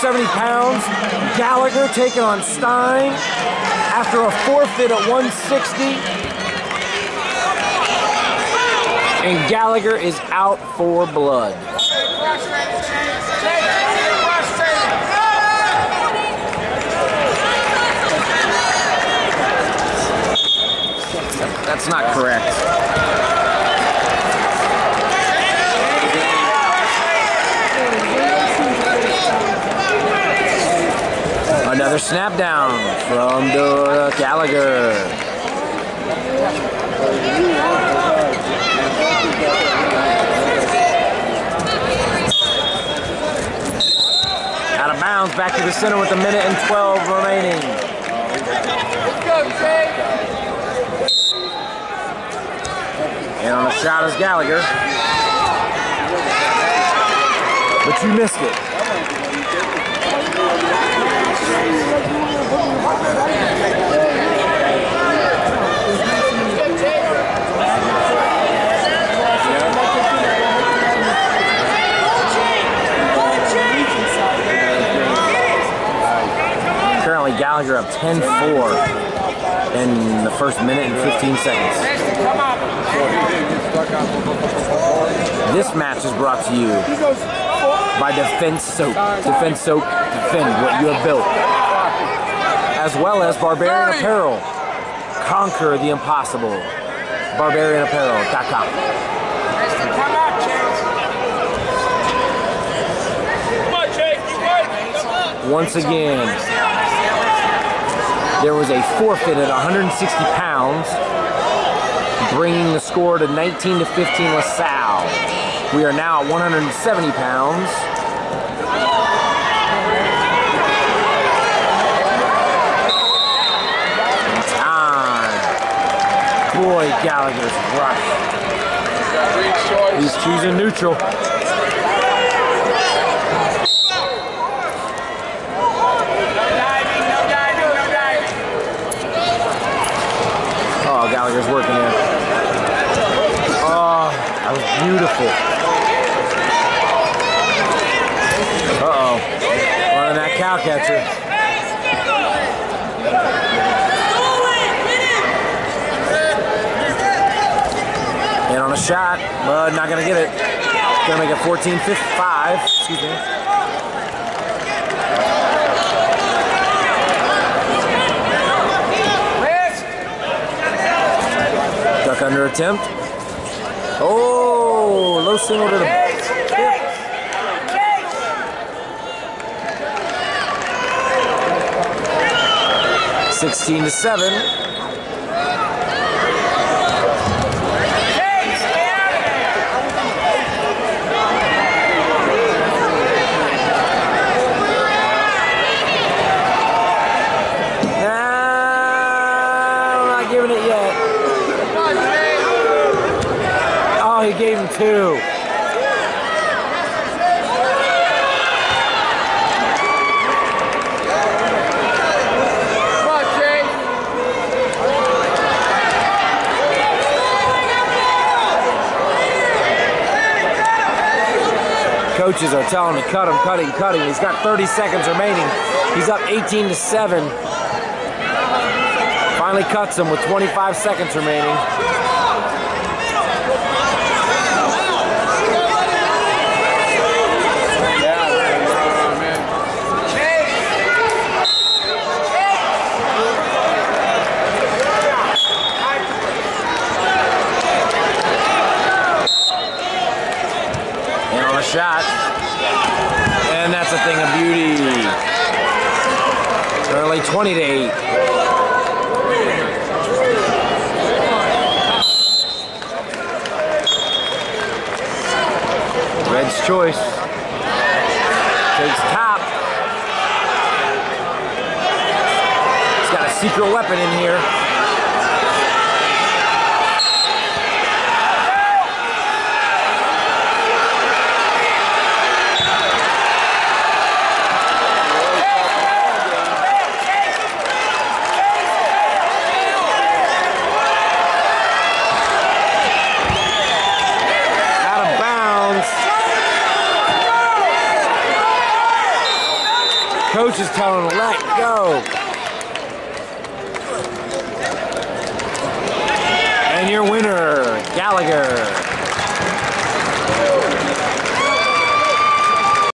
170 pounds. Gallagher taking on Stein after a forfeit at 160. And Gallagher is out for blood. That's not correct. Another snap down from Gallagher. Out of bounds, back to the center with a minute and 12 remaining. And on the shot is Gallagher. But you missed it. Gallagher up 10-4 in the first minute and 15 seconds. This match is brought to you by Defense Soap. Defense Soap, defend what you have built. As well as Barbarian Apparel. Conquer the impossible. BarbarianApparel.com. Once again, there was a forfeit at 160 pounds, bringing the score to 19 to 15 LaSalle. We are now at 170 pounds. Time. Boy, Gallagher's rush. He's choosing neutral. Oh, Gallagher's working there. Oh, that was beautiful. Uh-oh. Running that cow catcher. And on a shot, but not gonna get it. Gonna make it 14 5. Excuse me. Under attempt. Low single to the 16 to 7. Him two. Coaches are telling him to cut him, cutting, cutting. He's got 30 seconds remaining. He's up 18 to 7. Finally cuts him with 25 seconds remaining. And on a shot. And that's a thing of beauty. Early 20 to 8. Red's choice. Takes top. He's got a secret weapon in here. Out of bounds. Coach is telling him, let go.